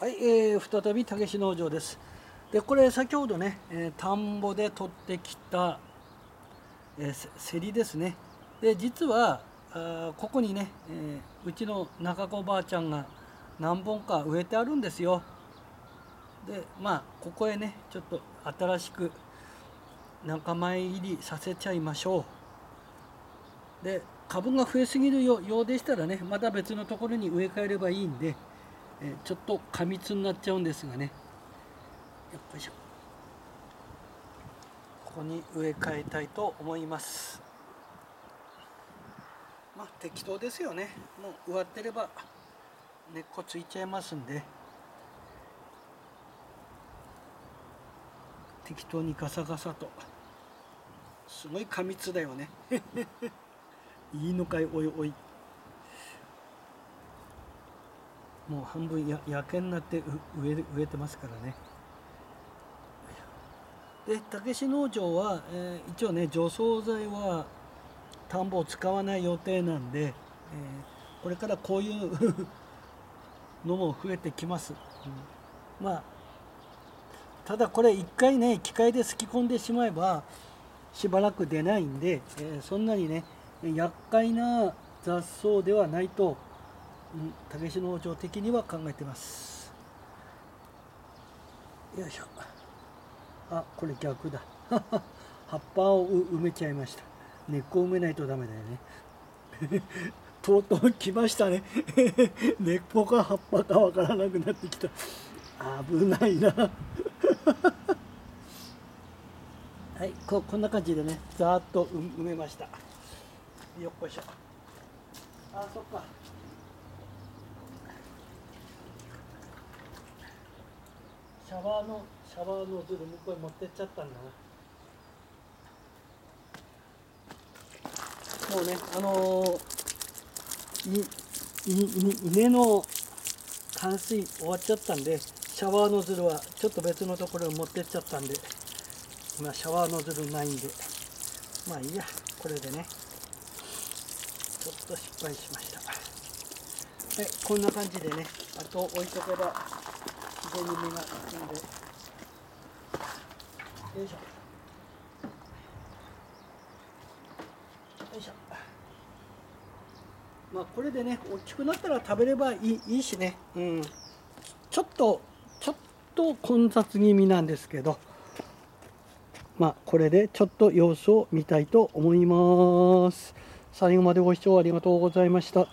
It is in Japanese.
はい、えー、再び武志農場です。で、これ先ほどね、えー田んぼで取ってきた、えーセリですね。で、実はあここにね、えーうちの中子ばあちゃんが何本か植えてあるんですよ。で、まあここへね、ちょっと新しく仲間入りさせちゃいましょう。で、株が増えすぎるようでしたらね、また別のところに植え替えればいいんで。えちょっと過密になっちゃうんですがね。よっこいしょ。ここに植え替えたいと思います。まあ適当ですよね。もう植わってれば根っこついちゃいますんで。適当にガサガサと。すごい過密だよね。いいのかいおいおい。もう半分や焼けになって植え植えてますからね。で武志農場は、えー一応ね除草剤は田んぼを使わない予定なんで、えーこれからこういう のも増えてきます。うんまあただこれ一回ね機械ですき込んでしまえばしばらく出ないんで、えーそんなにね厄介な雑草ではないとうん武志農場的には考えてます。よいしょ。あこれ逆だ。葉っぱを埋めちゃいました。根っこ埋めないとダメだよね。とうとう来ましたね。根っこか葉っぱかわからなくなってきた。危ないな。はいここんな感じでねざーっと埋めました。よっこいしょ。あそっか。シャワーのシャワーノズル向こうへ持ってっちゃったんだな。もうねあのー、いいい稲の冠水終わっちゃったんでシャワーノズルはちょっと別のところへ持ってっちゃったんで今シャワーノズルないんで。まあいいやこれでね。ちょっと失敗しました。はいこんな感じでねあと置いとけば。自然に芽がつくんでよいしょ。よいしょ。まあこれでね大きくなったら食べればいいいいしね。うん。ちょっとちょっと混雑気味なんですけど。まあこれでちょっと様子を見たいと思います。最後までご視聴ありがとうございました。